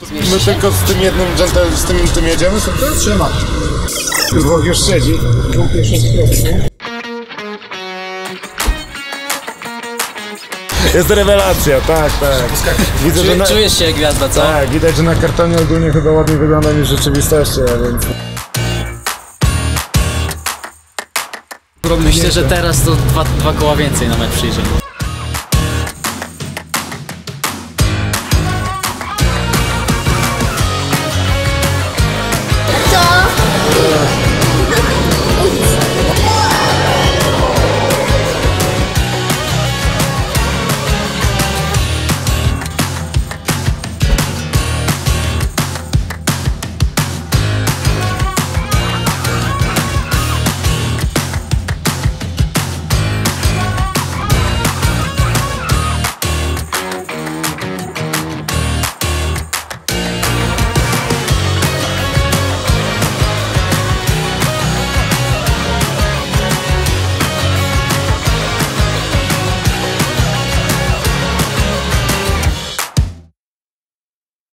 My tylko z tym jednym gentle, z tym, tym jedziemy, są to trzyma. Dwóch już siedzi. Dwóch już jest Jest rewelacja, tak, tak. Widzę, że na, Czujesz się jak gwiazda, co? tak, widać, że na kartonie ogólnie chyba ładniej wygląda niż w rzeczywistości, a więc... Myślę, że teraz to dwa, dwa koła więcej na mecz przyjdzie.